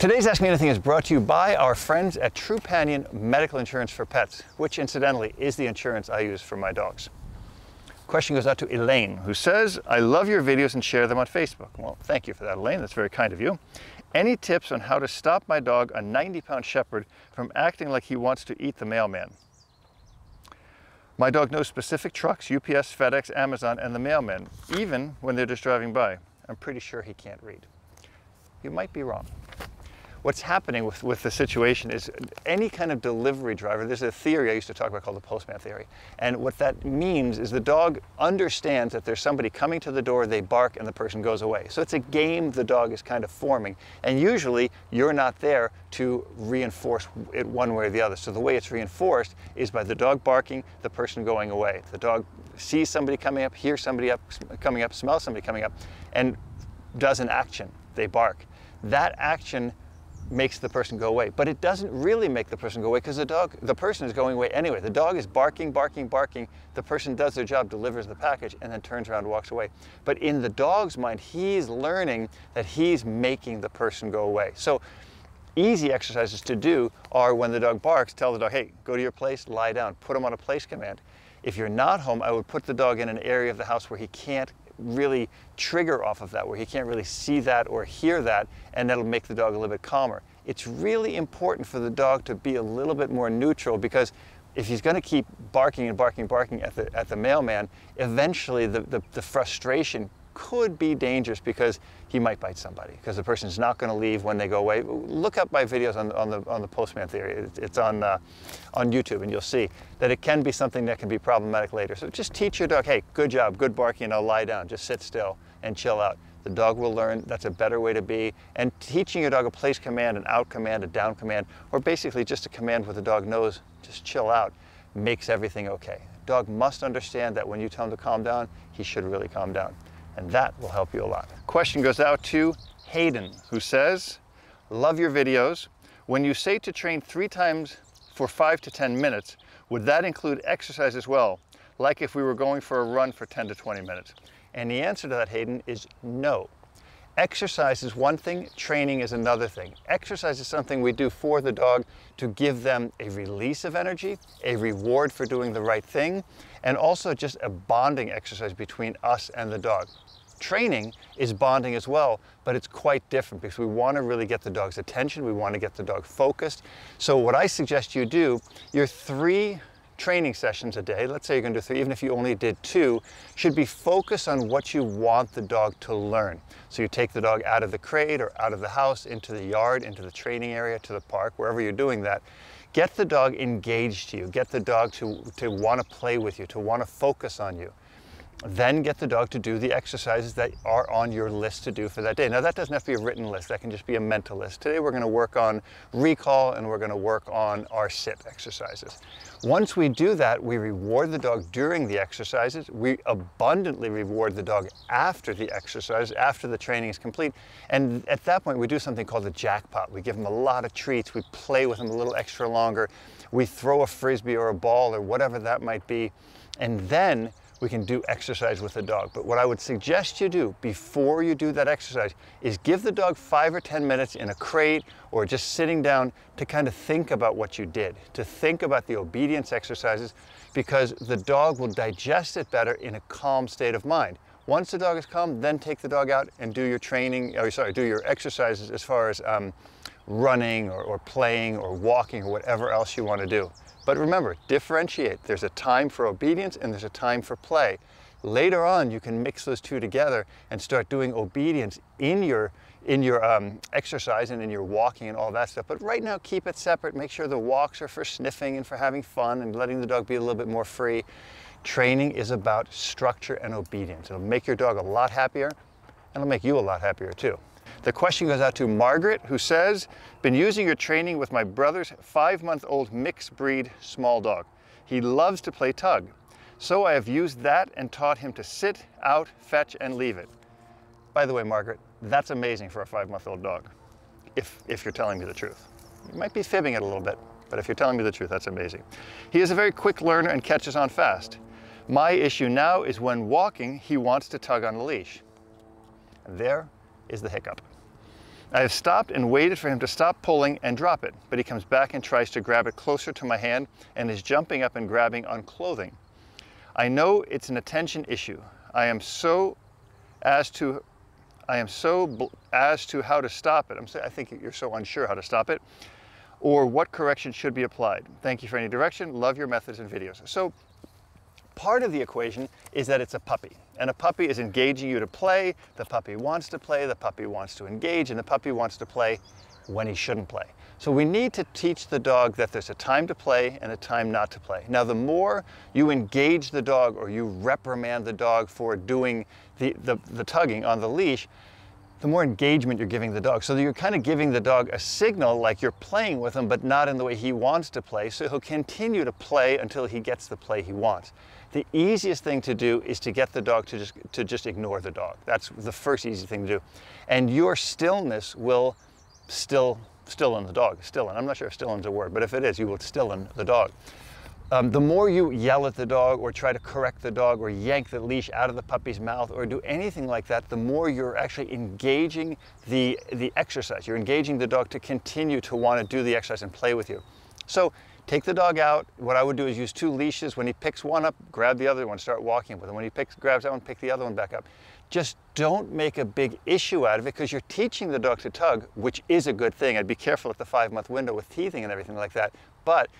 Today's Ask Me Anything is brought to you by our friends at Trupanion Medical Insurance for Pets, which incidentally is the insurance I use for my dogs. Question goes out to Elaine, who says, I love your videos and share them on Facebook. Well, thank you for that, Elaine. That's very kind of you. Any tips on how to stop my dog, a 90 pound shepherd, from acting like he wants to eat the mailman? My dog knows specific trucks, UPS, FedEx, Amazon, and the mailman, even when they're just driving by. I'm pretty sure he can't read. You might be wrong what's happening with, with the situation is any kind of delivery driver, there's a theory I used to talk about called the postman theory. And what that means is the dog understands that there's somebody coming to the door, they bark, and the person goes away. So it's a game the dog is kind of forming. And usually you're not there to reinforce it one way or the other. So the way it's reinforced is by the dog barking, the person going away. The dog sees somebody coming up, hears somebody up, coming up, smells somebody coming up, and does an action. They bark. That action makes the person go away. But it doesn't really make the person go away because the dog, the person is going away anyway. The dog is barking, barking, barking. The person does their job, delivers the package, and then turns around walks away. But in the dog's mind, he's learning that he's making the person go away. So easy exercises to do are when the dog barks, tell the dog, hey, go to your place, lie down, put him on a place command. If you're not home, I would put the dog in an area of the house where he can't really trigger off of that, where he can't really see that or hear that, and that'll make the dog a little bit calmer. It's really important for the dog to be a little bit more neutral because if he's going to keep barking and barking and barking at the, at the mailman, eventually the, the, the frustration could be dangerous because he might bite somebody because the person is not going to leave when they go away. Look up my videos on, on, the, on the postman theory. It's on, uh, on YouTube and you'll see that it can be something that can be problematic later. So just teach your dog, hey, good job, good barking, now lie down, just sit still and chill out. The dog will learn that's a better way to be. And teaching your dog a place command, an out command, a down command, or basically just a command where the dog knows just chill out, makes everything okay. Dog must understand that when you tell him to calm down, he should really calm down and that will help you a lot. Question goes out to Hayden, who says, love your videos. When you say to train three times for five to 10 minutes, would that include exercise as well? Like if we were going for a run for 10 to 20 minutes? And the answer to that, Hayden, is no. Exercise is one thing, training is another thing. Exercise is something we do for the dog to give them a release of energy, a reward for doing the right thing, and also just a bonding exercise between us and the dog. Training is bonding as well, but it's quite different because we want to really get the dog's attention, we want to get the dog focused. So what I suggest you do, your three training sessions a day, let's say you're going to do three, even if you only did two, should be focused on what you want the dog to learn. So you take the dog out of the crate or out of the house, into the yard, into the training area, to the park, wherever you're doing that. Get the dog engaged to you. Get the dog to, to want to play with you, to want to focus on you. Then get the dog to do the exercises that are on your list to do for that day. Now that doesn't have to be a written list, that can just be a mental list. Today we're gonna work on recall and we're gonna work on our sit exercises. Once we do that, we reward the dog during the exercises. We abundantly reward the dog after the exercise, after the training is complete. And at that point, we do something called the jackpot. We give them a lot of treats. We play with them a little extra longer. We throw a frisbee or a ball or whatever that might be. And then we can do exercise with the dog. But what I would suggest you do before you do that exercise is give the dog five or 10 minutes in a crate or just sitting down to kind of think about what you did, to think about the obedience exercises because the dog will digest it better in a calm state of mind. Once the dog is calm, then take the dog out and do your training, or sorry, do your exercises as far as um, running or, or playing or walking or whatever else you want to do. But remember, differentiate. There's a time for obedience and there's a time for play. Later on, you can mix those two together and start doing obedience in your in your um, exercise and in your walking and all that stuff. But right now, keep it separate. Make sure the walks are for sniffing and for having fun and letting the dog be a little bit more free. Training is about structure and obedience. It'll make your dog a lot happier and it'll make you a lot happier too. The question goes out to Margaret, who says, been using your training with my brother's five-month-old mixed breed small dog. He loves to play tug. So I have used that and taught him to sit, out, fetch, and leave it. By the way, Margaret, that's amazing for a five-month-old dog, if, if you're telling me the truth. You might be fibbing it a little bit, but if you're telling me the truth, that's amazing. He is a very quick learner and catches on fast. My issue now is when walking, he wants to tug on the leash. And there is the hiccup. I have stopped and waited for him to stop pulling and drop it, but he comes back and tries to grab it closer to my hand and is jumping up and grabbing on clothing. I know it's an attention issue. I am so as to I am so as to how to stop it. I'm I think you're so unsure how to stop it or what correction should be applied. Thank you for any direction. Love your methods and videos. So part of the equation is that it's a puppy. And a puppy is engaging you to play. The puppy wants to play. The puppy wants to engage. And the puppy wants to play when he shouldn't play. So we need to teach the dog that there's a time to play and a time not to play. Now, the more you engage the dog or you reprimand the dog for doing the, the, the tugging on the leash, the more engagement you're giving the dog. So you're kind of giving the dog a signal like you're playing with him, but not in the way he wants to play. So he'll continue to play until he gets the play he wants. The easiest thing to do is to get the dog to just, to just ignore the dog. That's the first easy thing to do. And your stillness will still, still in the dog, still in. I'm not sure if still is a word, but if it is, you will still in the dog. Um, the more you yell at the dog or try to correct the dog or yank the leash out of the puppy's mouth or do anything like that, the more you're actually engaging the, the exercise. You're engaging the dog to continue to want to do the exercise and play with you. So take the dog out. What I would do is use two leashes. When he picks one up, grab the other one, start walking with him. When he picks, grabs that one, pick the other one back up. Just don't make a big issue out of it because you're teaching the dog to tug, which is a good thing. I'd be careful at the five month window with teething and everything like that. But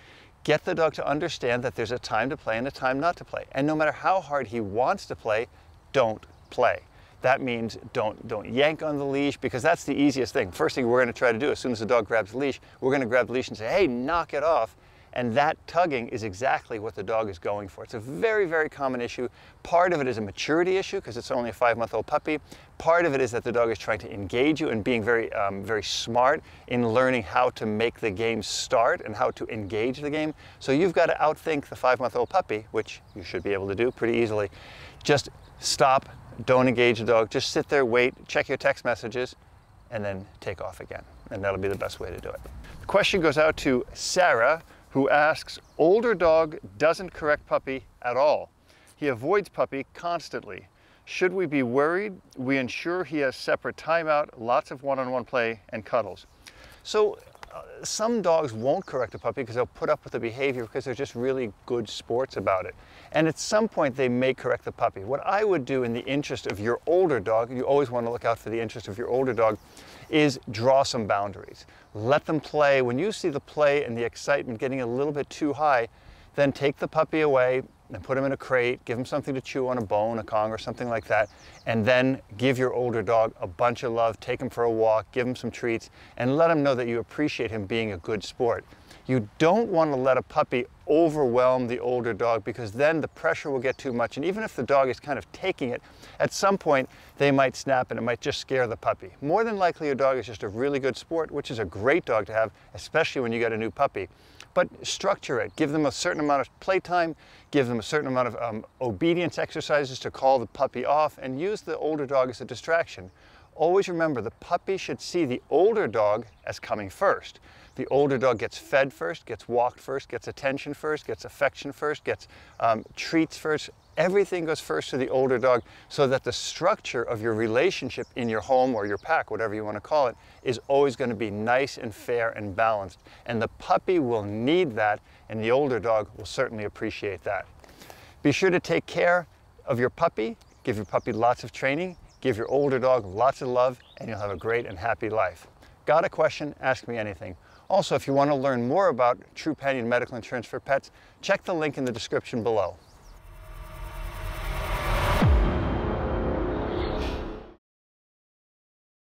Get the dog to understand that there's a time to play and a time not to play. And no matter how hard he wants to play, don't play. That means don't, don't yank on the leash because that's the easiest thing. First thing we're gonna try to do as soon as the dog grabs the leash, we're gonna grab the leash and say, hey, knock it off. And that tugging is exactly what the dog is going for. It's a very, very common issue. Part of it is a maturity issue because it's only a five month old puppy. Part of it is that the dog is trying to engage you and being very, um, very smart in learning how to make the game start and how to engage the game. So you've got to outthink the five month old puppy, which you should be able to do pretty easily. Just stop, don't engage the dog, just sit there, wait, check your text messages, and then take off again. And that'll be the best way to do it. The question goes out to Sarah, who asks, older dog doesn't correct puppy at all. He avoids puppy constantly. Should we be worried? We ensure he has separate timeout, lots of one-on-one -on -one play, and cuddles. So some dogs won't correct a puppy because they'll put up with the behavior because they're just really good sports about it. And at some point they may correct the puppy. What I would do in the interest of your older dog, you always want to look out for the interest of your older dog, is draw some boundaries. Let them play. When you see the play and the excitement getting a little bit too high, then take the puppy away and put him in a crate, give him something to chew on a bone, a Kong or something like that, and then give your older dog a bunch of love, take him for a walk, give him some treats, and let him know that you appreciate him being a good sport. You don't want to let a puppy overwhelm the older dog because then the pressure will get too much. And even if the dog is kind of taking it, at some point they might snap and it might just scare the puppy. More than likely your dog is just a really good sport, which is a great dog to have, especially when you get a new puppy. But structure it. Give them a certain amount of playtime, give them a certain amount of um, obedience exercises to call the puppy off, and use the older dog as a distraction. Always remember the puppy should see the older dog as coming first. The older dog gets fed first, gets walked first, gets attention first, gets affection first, gets um, treats first. Everything goes first to the older dog so that the structure of your relationship in your home or your pack, whatever you want to call it, is always going to be nice and fair and balanced. And the puppy will need that, and the older dog will certainly appreciate that. Be sure to take care of your puppy, give your puppy lots of training, give your older dog lots of love, and you'll have a great and happy life. Got a question? Ask me anything. Also, if you want to learn more about Trupanion Medical Insurance for Pets, check the link in the description below.